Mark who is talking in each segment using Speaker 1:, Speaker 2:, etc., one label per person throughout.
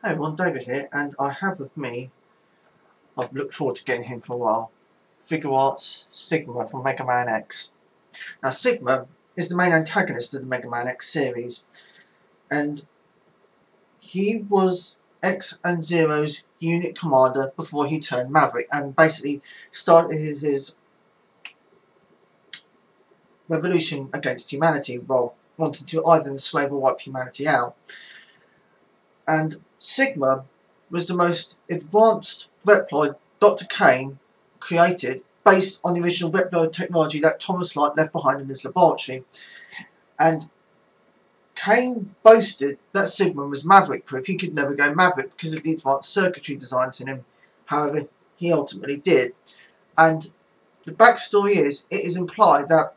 Speaker 1: Hey everyone, David here, and I have with me, I've looked forward to getting him for a while, Figuarts Sigma from Mega Man X. Now Sigma is the main antagonist of the Mega Man X series, and he was X and Zero's unit commander before he turned Maverick, and basically started his, his revolution against humanity, well, wanting to either enslave or wipe humanity out. And Sigma was the most advanced Reploid Dr. Cain created based on the original Reploid technology that Thomas Light left behind in his laboratory. And Cain boasted that Sigma was Maverick proof. He could never go Maverick because of the advanced circuitry designs in him. However, he ultimately did. And the backstory is, it is implied that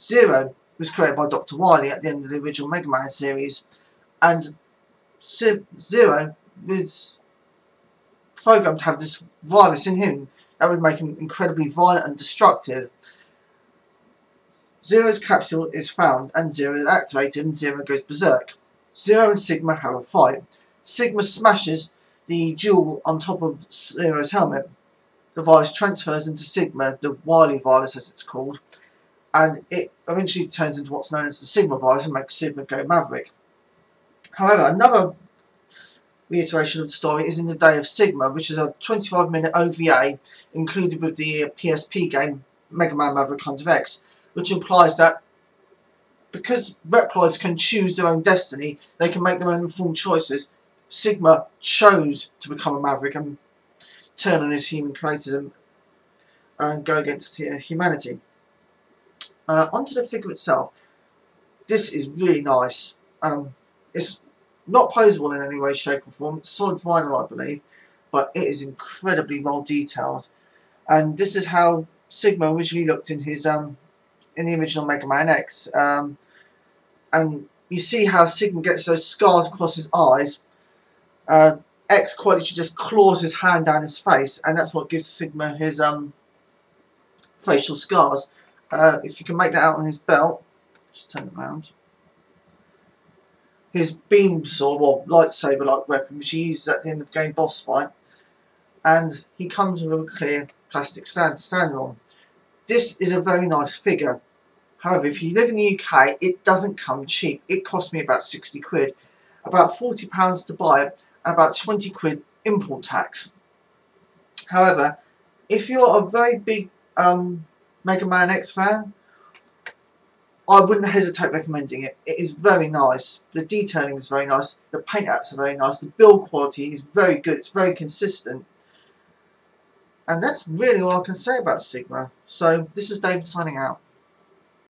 Speaker 1: Zero was created by Dr. Wily at the end of the original Mega Man series, and Zero was programmed to have this virus in him that would make him incredibly violent and destructive. Zero's capsule is found and Zero is activated and Zero goes berserk. Zero and Sigma have a fight. Sigma smashes the jewel on top of Zero's helmet. The virus transfers into Sigma, the Wily virus as it's called, and it eventually turns into what's known as the Sigma virus and makes Sigma go Maverick. However, another reiteration of the story is in the Day of Sigma, which is a 25 minute OVA included with the PSP game Mega Man Maverick Hunter X, which implies that because Reploids can choose their own destiny, they can make their own informed choices. Sigma chose to become a Maverick and turn on his human creators and, and go against humanity. Uh, onto the figure itself. This is really nice. Um, it's not posable in any way, shape or form. It's solid vinyl, I believe, but it is incredibly well detailed. And this is how Sigma originally looked in his um, in the original Mega Man X. Um, and you see how Sigma gets those scars across his eyes. Uh, X quite literally just claws his hand down his face, and that's what gives Sigma his um, facial scars. Uh, if you can make that out on his belt, just turn it around his beam sword, or lightsaber-like weapon, which he uses at the end of the game boss fight, and he comes with a clear plastic stand to stand on. This is a very nice figure. However, if you live in the UK, it doesn't come cheap. It cost me about 60 quid, about £40 to buy it, and about 20 quid import tax. However, if you're a very big um, Mega Man X fan, I wouldn't hesitate recommending it. It is very nice. The detailing is very nice. The paint apps are very nice. The build quality is very good. It's very consistent. And that's really all I can say about Sigma. So this is David signing out.